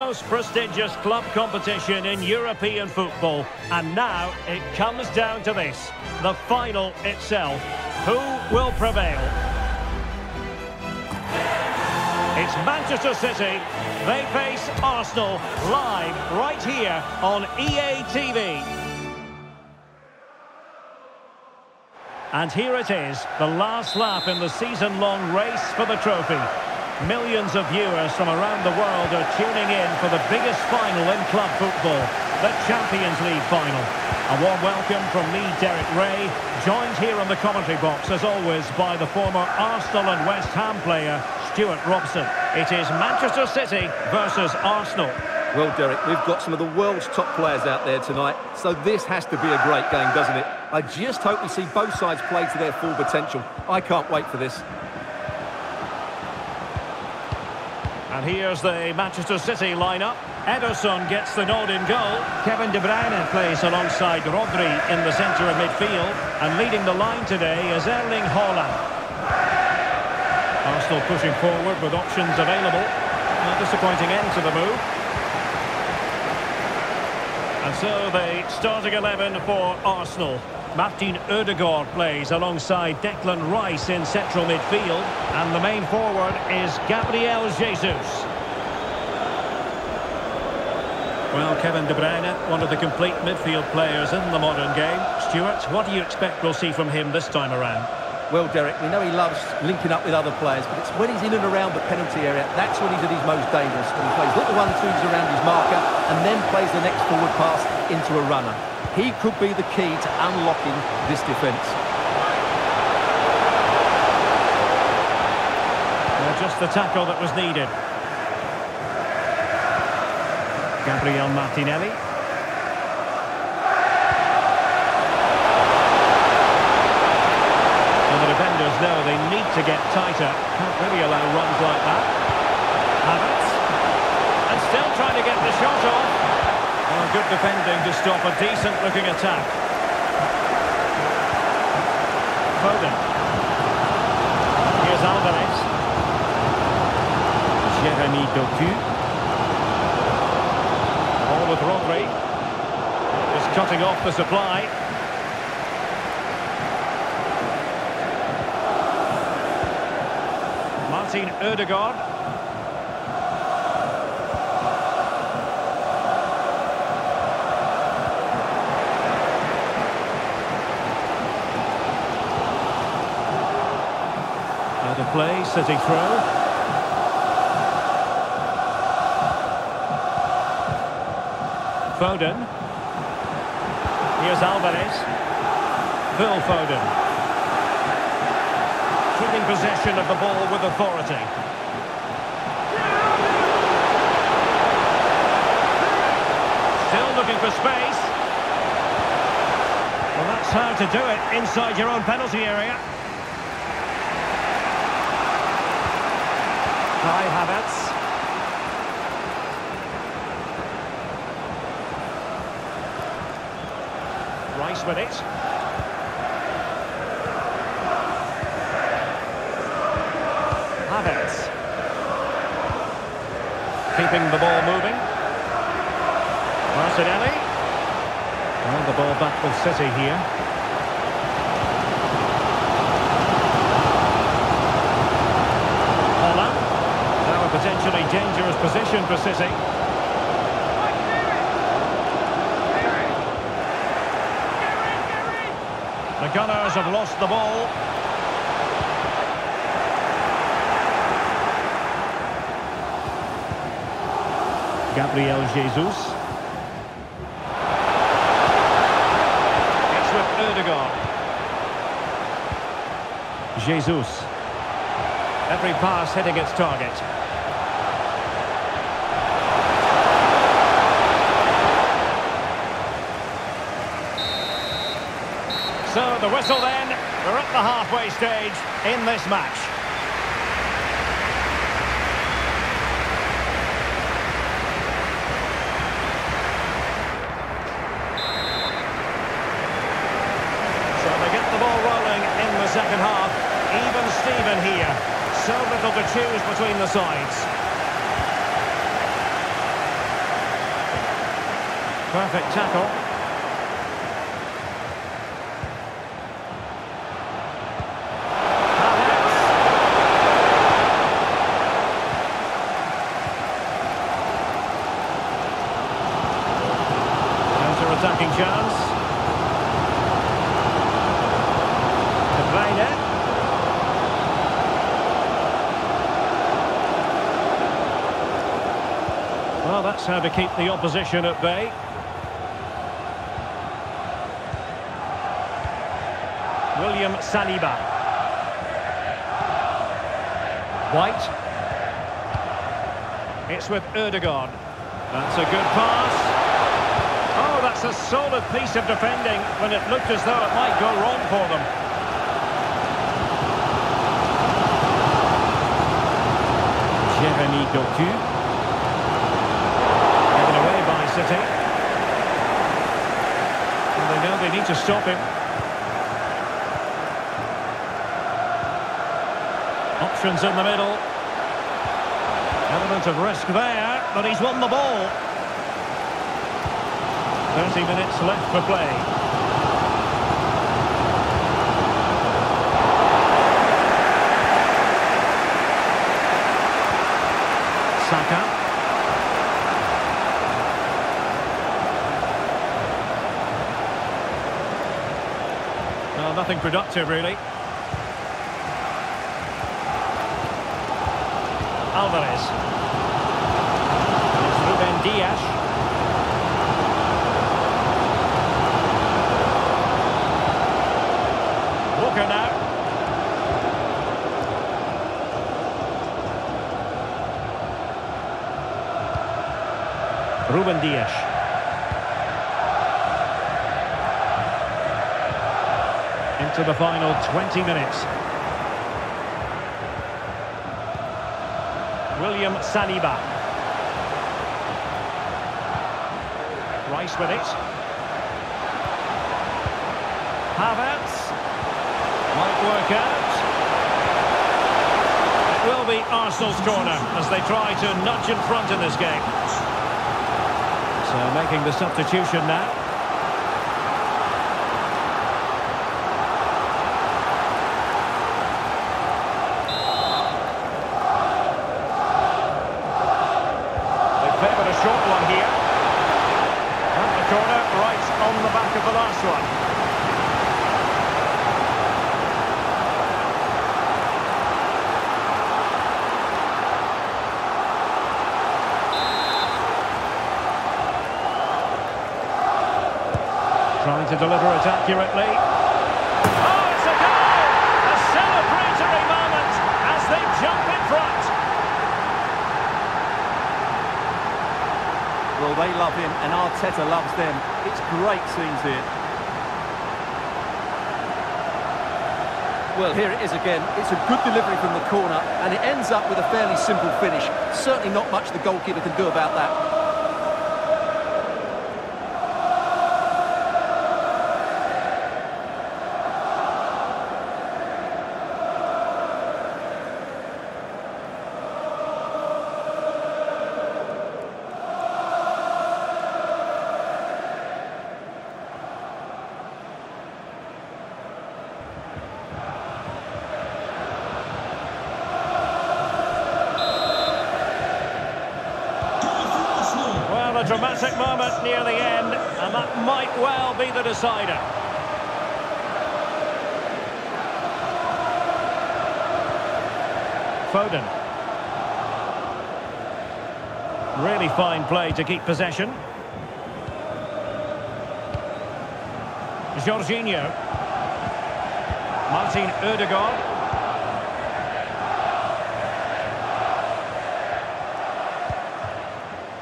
most prestigious club competition in European football. And now it comes down to this, the final itself. Who will prevail? It's Manchester City. They face Arsenal live right here on EA TV. And here it is, the last lap in the season-long race for the trophy. Millions of viewers from around the world are tuning in for the biggest final in club football, the Champions League final. A warm welcome from me, Derek Rae, joined here on the commentary box, as always, by the former Arsenal and West Ham player, Stuart Robson. It is Manchester City versus Arsenal. Well, Derek, we've got some of the world's top players out there tonight, so this has to be a great game, doesn't it? I just hope we see both sides play to their full potential. I can't wait for this. And here's the Manchester City lineup. Ederson gets the nod in goal. Kevin De Bruyne plays alongside Rodri in the centre of midfield. And leading the line today is Erling Haaland. Arsenal pushing forward with options available. A disappointing end to the move. And so the starting 11 for Arsenal. Martin Odegaard plays alongside Declan Rice in central midfield. And the main forward is Gabriel Jesus. Well, Kevin De Bruyne, one of the complete midfield players in the modern game. Stuart, what do you expect we'll see from him this time around? Well, Derek, we know he loves linking up with other players, but it's when he's in and around the penalty area, that's when he's at his most dangerous, when he plays little one-twos around his marker and then plays the next forward pass into a runner. He could be the key to unlocking this defence. Well, just the tackle that was needed. Gabriel Martinelli. And the defenders know they need to get tighter. Can't really allow runs like that. Havertz. And still trying to get the shot off. Well, good defending to stop a decent-looking attack. Foden. Here's Alvarez. Jeremy Doku. All with Rodri. Just cutting off the supply. Martin Odegaard. play, City throw. Foden. Here's Alvarez. Phil Foden. Possession of the ball with authority. Still looking for space. Well, that's how to do it inside your own penalty area. Kai Havertz. Rice with it. Keeping the ball moving. Martinelli. And the ball back with City here. Haaland. Now a potentially dangerous position for City. The Gunners have lost the ball. Gabriel Jesus. It's with Odegaard. Jesus. Every pass hitting its target. So the whistle then, we're at the halfway stage in this match. second half. Even Steven here. So little to choose between the sides. Perfect tackle. To keep the opposition at bay. William Saliba. White. It's with Erdogan. That's a good pass. Oh, that's a solid piece of defending when it looked as though it might go wrong for them. Jeremy Doku. Given away by City. They they need to stop him. Options in the middle. Element of risk there, but he's won the ball. 30 minutes left for play. Nothing productive, really. Alvarez. It's Ruben Dias. Walker now. Ruben Dias. Into the final 20 minutes. William Saliba. Rice with it. Havertz. Might work out. It will be Arsenal's corner as they try to nudge in front in this game. So making the substitution now. They favoured a short one here. And the corner right on the back of the last one. Trying to deliver it accurately. Oh, it's a goal! A celebratory moment as they jump in front. Well, they love him, and Arteta loves them. It's great scenes here. Well, here it is again. It's a good delivery from the corner, and it ends up with a fairly simple finish. Certainly not much the goalkeeper can do about that. That might well be the decider. Foden. Really fine play to keep possession. Jorginho. Martin Odegaard.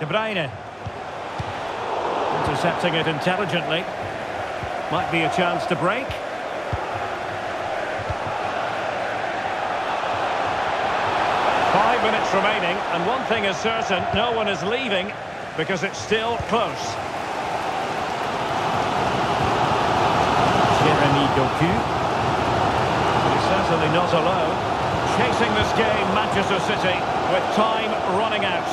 De Bruyne. Intercepting it intelligently. Might be a chance to break. Five minutes remaining, and one thing is certain, no one is leaving because it's still close. Jeremy Doku. He's certainly not alone. Chasing this game, Manchester City, with time running out.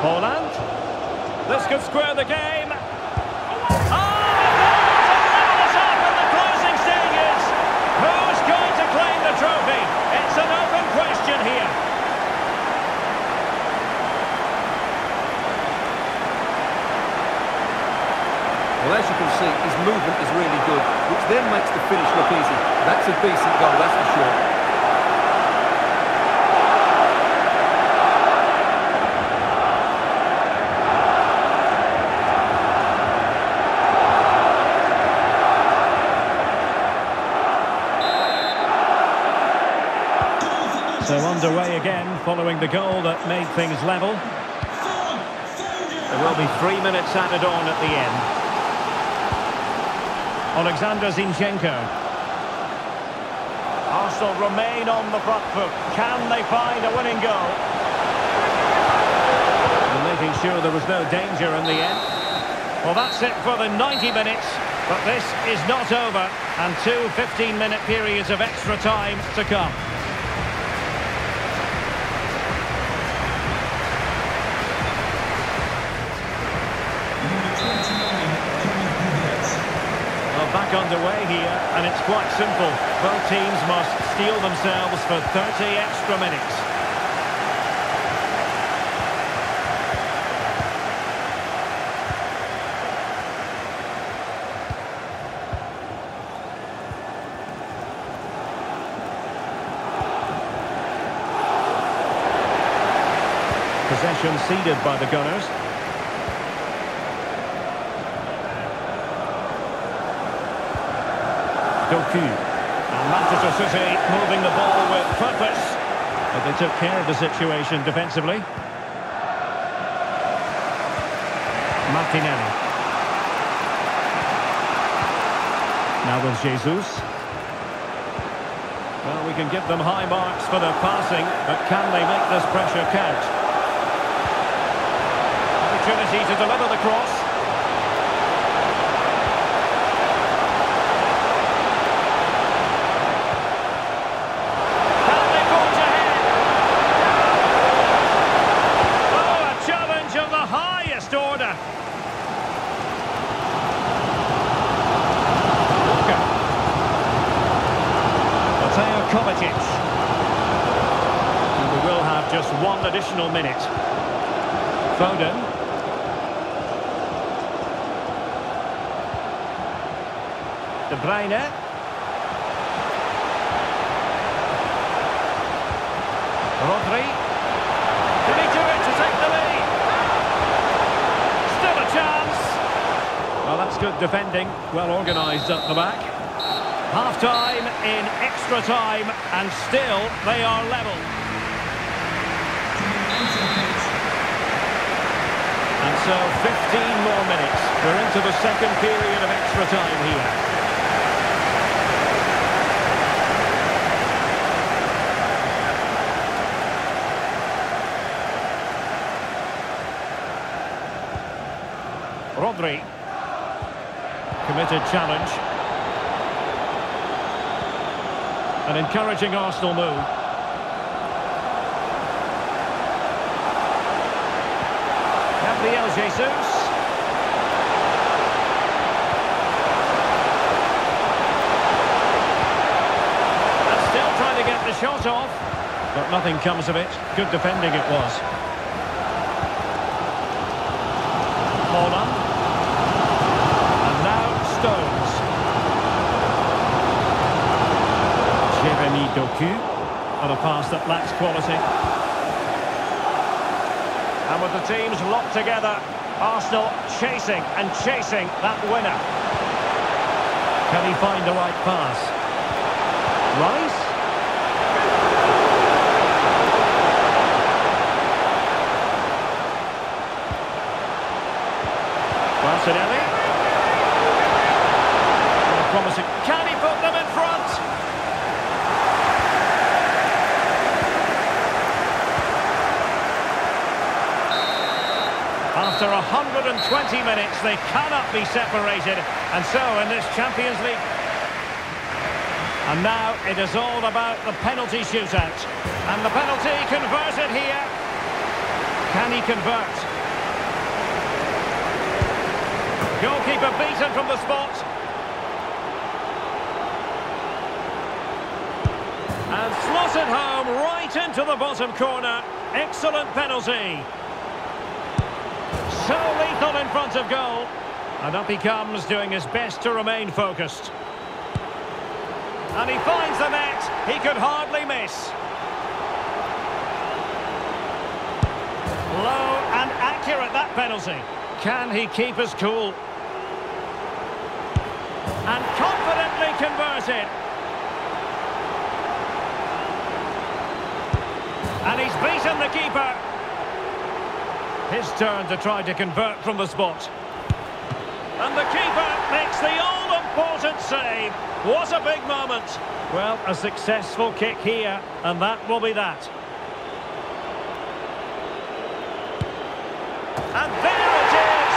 Haaland. This could square the game. Oh, to level it up in the closing stages. Who's going to claim the trophy? It's an open question here. Well, as you can see, his movement is really good, which then makes the finish look easy. That's a decent goal, that's for sure. So underway again, following the goal that made things level. There will be three minutes added on at the end. Alexander Zinchenko. Arsenal remain on the front foot. Can they find a winning goal? And making sure there was no danger in the end. Well, that's it for the 90 minutes. But this is not over. And two 15-minute periods of extra time to come. Underway here, and it's quite simple. Both teams must steel themselves for 30 extra minutes. Possession ceded by the Gunners. Doku. And Manchester City moving the ball with purpose. But they took care of the situation defensively. Martinelli. Now with Jesus. Well, we can give them high marks for their passing, but can they make this pressure count? Opportunity to deliver the cross. Can they forge ahead? Oh, a challenge of the highest order. Walker. Mateo Kovacic. And we will have just one additional minute. Foden. De Bruyne. Rodri. Dimitrovic to take the lead. Still a chance. Well, that's good defending. Well organised at the back. Half-time in extra time, and still they are level. And so 15 more minutes. We're into the second period of extra time here. Rodri. Committed challenge. An encouraging Arsenal move. Gabriel Jesus. And still trying to get the shot off. But nothing comes of it. Good defending it was. Haaland. And now Stones. Jeremy Doku on a pass that lacks quality. And with the teams locked together, Arsenal chasing and chasing that winner. Can he find the right pass? Rice? Martinelli. Well, promising. Can he put them in front? After 120 minutes, they cannot be separated. And so, in this Champions League... And now, it is all about the penalty shootout. And the penalty converted here. Can he convert? Goalkeeper beaten from the spot. And slotted home right into the bottom corner. Excellent penalty. So lethal in front of goal. And up he comes, doing his best to remain focused. And he finds the net. He could hardly miss. Low and accurate, that penalty. Can he keep his cool? And confidently converted. And he's beaten the keeper. His turn to try to convert from the spot. And the keeper makes the all-important save. What a big moment. Well, a successful kick here, and that will be that. And there it is!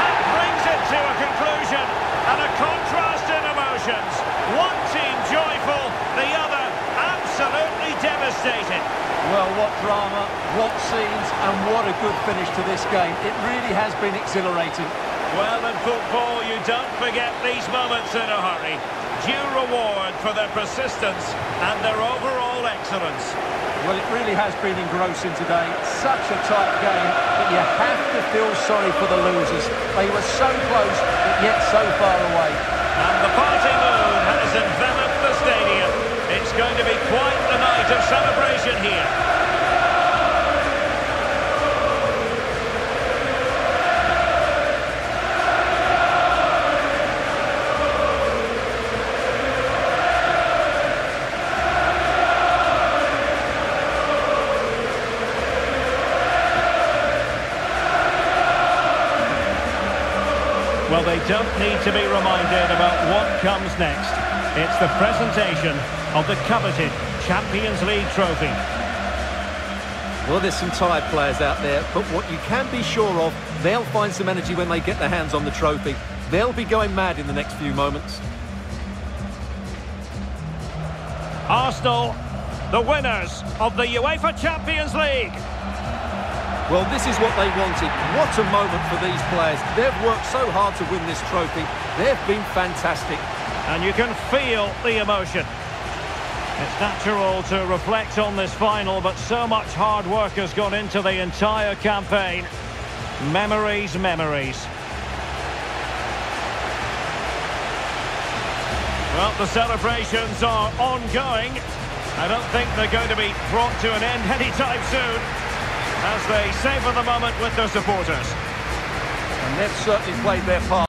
That brings it to a conclusion, and a contrast in emotions. One team joyful, the other absolutely devastated. Well, what drama, what scenes, and what a good finish to this game. It really has been exhilarating. Well, in football, you don't forget these moments in a hurry. Due reward for their persistence and their overall excellence. Well, it really has been engrossing today. Such a tight game, but you have to feel sorry for the losers. They were so close, but yet so far away. And the party night of celebration here. Well, they don't need to be reminded about what comes next. It's the presentation of the coveted Champions League trophy. Well, there's some tired players out there, but what you can be sure of, they'll find some energy when they get their hands on the trophy. They'll be going mad in the next few moments. Arsenal, the winners of the UEFA Champions League. Well, this is what they wanted. What a moment for these players. They've worked so hard to win this trophy. They've been fantastic. And you can feel the emotion. It's natural to reflect on this final, but so much hard work has gone into the entire campaign. Memories, memories. Well, the celebrations are ongoing. I don't think they're going to be brought to an end anytime soon as they savour the moment with their supporters. And they've certainly played their part.